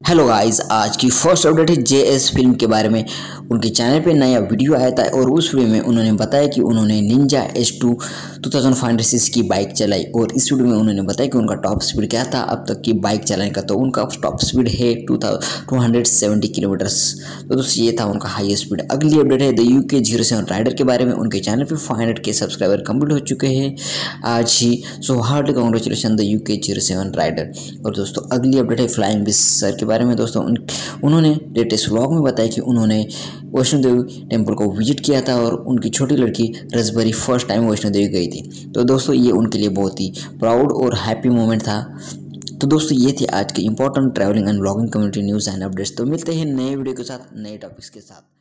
Hello guys, आज की first update है जेएस फ़िल्म के बारे में। उनके चैनल पे नया वीडियो आया था और उस वीडियो में उन्होंने बताया कि उन्होंने Ninja S two two thousand five hundred six की बाइक चलाई और इस वीडियो में उन्होंने बताया कि उनका टॉप स्पीड क्या था। अब तक की बाइक चलाने का तो उनका टॉप स्पीड है two two hundred seventy kilometres. तो दोस्तों, ये था उनका हाइएस्ट स्पीड अगली अपडेट है the U K zero seven rider के बारे में। उनके चैनल पर फाइव हंड्रेड के सब्सक्राइबर कंप्लीट हो चुके हैं। आज ही so hard congratulation the U K zero seven rider और दोस्तों, अगली अपडेट है फ्लाइंग बिस सर के बारे में दोस्तों, उन, उन्होंने लेटेस्ट व्लॉग में बताया कि उन्होंने वैष्णो देवी टेंपल को विज़िट किया था और उनकी छोटी लड़की रसबरी फ़र्स्ट टाइम वैष्णो देवी गई थी। तो दोस्तों, ये उनके लिए बहुत ही प्राउड और हैप्पी मोमेंट था। तो दोस्तों, ये थी आज के important travelling and blogging community news and updates तो मिलते हैं नए वीडियो के साथ, नए टॉपिक्स के साथ।